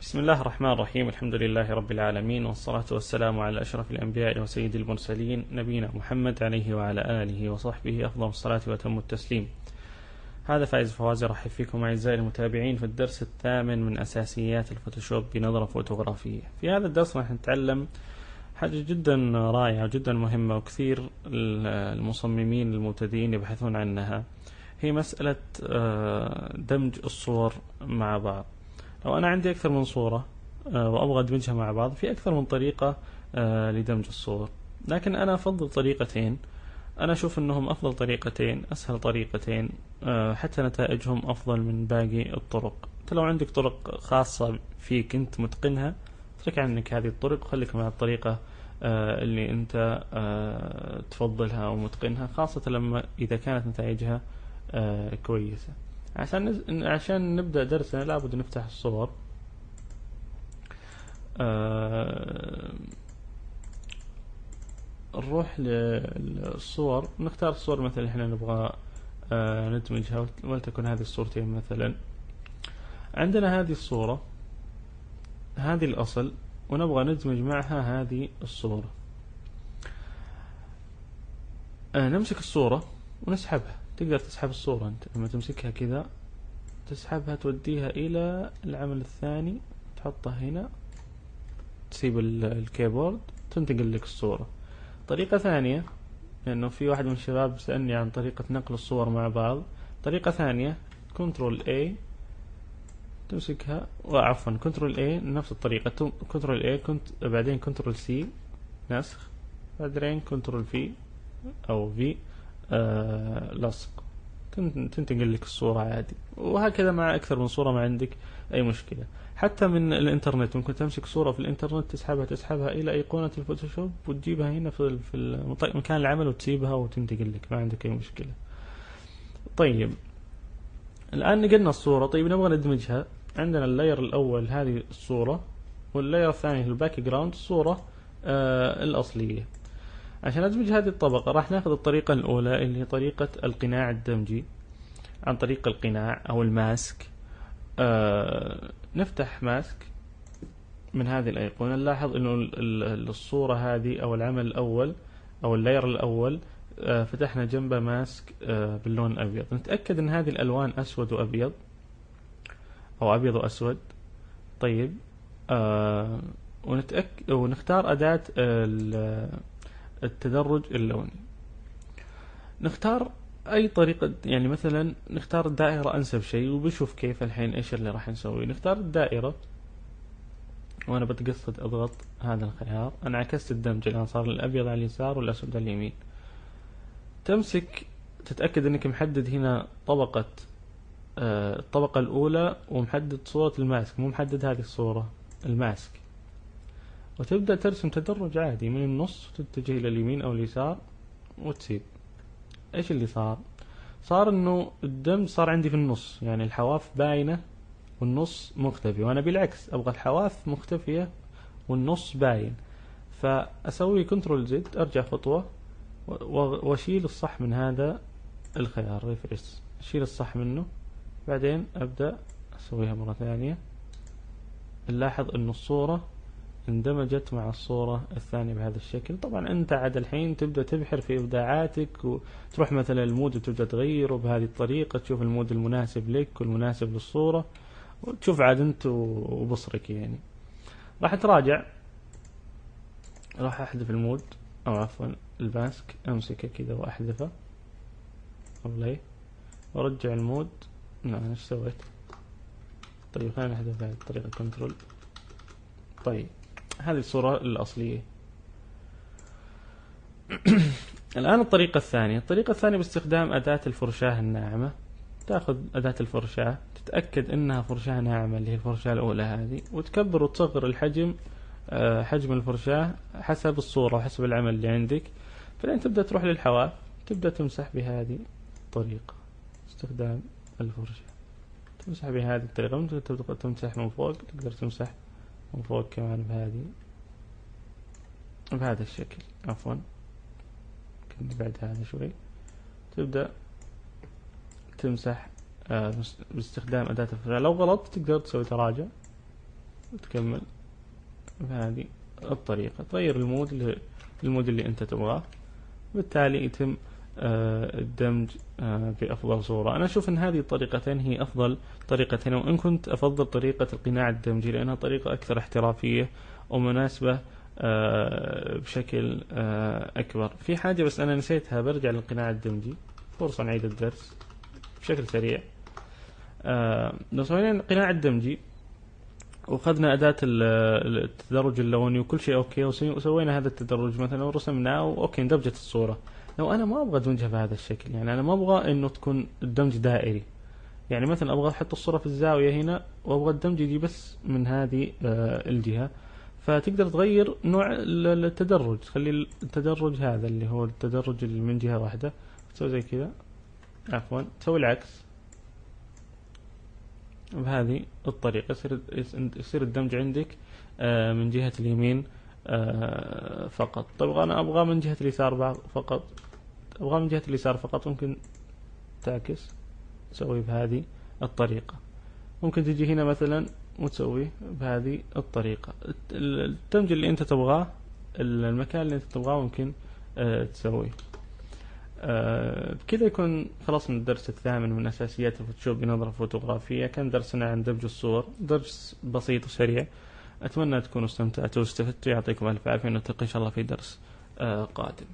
بسم الله الرحمن الرحيم الحمد لله رب العالمين والصلاة والسلام على أشرف الأنبياء وسيد المرسلين نبينا محمد عليه وعلى آله وصحبه أفضل الصلاة وتم التسليم. هذا فائز فوازي رحب فيكم أعزائي المتابعين في الدرس الثامن من أساسيات الفوتوشوب بنظرة فوتوغرافية. في هذا الدرس راح نتعلم حاجة جدا رائعة وجدا مهمة وكثير المصممين المبتدئين يبحثون عنها. هي مسألة آه، دمج الصور مع بعض. لو أنا عندي أكثر من صورة آه، وأبغى أدمجها مع بعض. في أكثر من طريقة آه، لدمج الصور. لكن أنا أفضل طريقتين. أنا أشوف أنهم أفضل طريقتين أسهل طريقتين آه، حتى نتائجهم أفضل من باقي الطرق. أنت لو عندك طرق خاصة فيك أنت متقنها اترك عنك هذه الطرق وخليك مع الطريقة اللي أنت تفضلها ومتقنها خاصة لما إذا كانت نتائجها كويسة. عشان نز... عشان نبدأ درسنا لابد نفتح الصور. آه... نروح للصور. نختار الصور مثلا إحنا نبغى آه ندمجها ولتكن هذه الصورتين مثلا. عندنا هذه الصورة هذه الأصل ونبغى ندمج معها هذه الصورة. آه نمسك الصورة ونسحبها. تقدر تسحب الصورة أنت. لما تمسكها كذا تسحبها توديها إلى العمل الثاني تحطها هنا تسيب ال keyboard تنتقل لك الصورة. طريقة ثانية لأنه في واحد من الشباب سألني عن طريقة نقل الصور مع بعض. طريقة ثانية control A تمسكها وعفوا control A نفس الطريقة. control A كنت بعدين control C نسخ بعدين control V أو V. لصق تنتقل لك الصورة عادي. وهكذا مع أكثر من صورة ما عندك أي مشكلة. حتى من الإنترنت ممكن تمسك صورة في الإنترنت تسحبها تسحبها إلى أيقونة الفوتوشوب وتجيبها هنا في في مكان العمل وتسيبها وتنتقل لك. ما عندك أي مشكلة. طيب. الآن نقلنا الصورة. طيب نبغى ندمجها. عندنا ال layer الأول هذه الصورة وال layer الثاني ال background الصورة آه الأصلية. عشان أدمج هذه الطبقة راح نأخذ الطريقة الأولى اللي هي طريقة القناع الدمجي. عن طريق القناع أو ال mask. آه نفتح mask من هذه الأيقونة. نلاحظ أنه الصورة هذه أو العمل الأول أو اللاير الأول آه فتحنا جنبه ماسك آه باللون الأبيض نتأكد أن هذه الألوان أسود وأبيض أو أبيض وأسود. طيب آه ونتأكد ونختار أداة التدرج اللوني. نختار أي طريقة يعني مثلا نختار الدائرة أنسب شيء وبشوف كيف الحين إيش اللي راح نسوي. نختار الدائرة وأنا بتقصد أضغط هذا الخيار. أنا عكست الدمج الآن صار الأبيض على اليسار والأسود على اليمين. تمسك تتأكد إنك محدد هنا طبقة آه الطبقة الأولى ومحدد صورة ال mask. مو محدد هذه الصورة ال mask. وتبدأ ترسم تدرج عادي من النص تتجه إلى اليمين أو اليسار وتسيب. إيش اللي صار؟ صار إنه الدمج صار عندي في النص يعني الحواف باينة والنص مختفي وأنا بالعكس أبغى الحواف مختفية والنص باين. فأسوي control Z أرجع خطوة وأشيل الصح من هذا الخيار reverse أشيل الصح منه بعدين أبدأ أسويها مرة ثانية. نلاحظ أن الصورة اندمجت مع الصورة الثانية بهذا الشكل. طبعا أنت عاد الحين تبدأ تبحر في إبداعاتك وتروح مثلا ال mode وتبدأ تغيره بهذه الطريقة تشوف ال mode المناسب لك والمناسب للصورة وتشوف عاد أنت وبصرك يعني. راح تراجع راح أحذف ال mode. أو عفوا ال mask أمسكه كذا وأحذفه. أولاي. وأرجع ال mode. نعم إيش سويت؟ طيب خلينا نحذف بهذه الطريقة control طيب. هذه الصورة الأصلية. الآن الطريقة الثانية. الطريقة الثانية باستخدام أداة الفرشاة الناعمة. تأخذ أداة الفرشاة تتأكد أنها فرشاة ناعمة اللي هي الفرشاة الأولى هذه وتكبر وتصغر الحجم آه، حجم الفرشاة حسب الصورة وحسب العمل اللي عندك. فلين تبدأ تروح للحواف تبدأ تمسح بهذه الطريقة. استخدام الفرشاة. تمسح بهذه الطريقة. تبدأ تمسح من فوق تقدر تمسح من فوق كمان بهذه بهذا الشكل عفوا. كنت بعد هذا شوي. تبدأ تمسح آه باستخدام أداة الفرشة لو غلط تقدر تسوي تراجع وتكمل بهذه الطريقة. تغير ال mode لل mode اللي أنت تبغاه. بالتالي يتم الدمج آه، بأفضل صورة. أنا أشوف أن هذه الطريقتين هي أفضل طريقتين وإن كنت أفضل طريقة القناع الدمجي لأنها طريقة أكثر احترافية ومناسبة آه، بشكل أكبر. في حاجة بس أنا نسيتها برجع للقناع الدمجي. فرصة نعيد الدرس بشكل سريع. لو سوينا القناع الدمجي وأخذنا أداة التدرج اللوني وكل شيء okay وسوينا هذا التدرج مثلا ورسمناه و okay اندمجت الصورة. لو أنا ما أبغى ادمجها بهذا الشكل يعني أنا ما أبغى إنه تكون الدمج دائري. يعني مثلا أبغى أحط الصورة في الزاوية هنا وأبغى الدمج يجي بس من هذه آه، الجهة. فتقدر تغير نوع التدرج تخلي التدرج هذا اللي هو التدرج اللي من جهة واحدة. تسوي زي كذا. عفوا. تسوي العكس. بهذه الطريقة يصير يصير الدمج عندك آه، من جهة اليمين فقط. طيب أنا أبغى من جهة اليسار فقط. أبغى من جهة اليسار فقط. ممكن تعكس. تسوي بهذه الطريقة. ممكن تجي هنا مثلا وتسويه بهذه الطريقة. الدمج اللي أنت تبغاه المكان اللي أنت تبغاه ممكن آه تسويه آه بكذا يكون خلصنا الدرس الثامن من أساسيات الفوتوشوب بنظرة فوتوغرافية. كان درسنا عن دمج الصور؟ درس بسيط وسريع. أتمنى تكونوا استمتعتوا واستفدتوا. يعطيكم ألف عافية. ونلتقي إن شاء الله في درس آه قادم.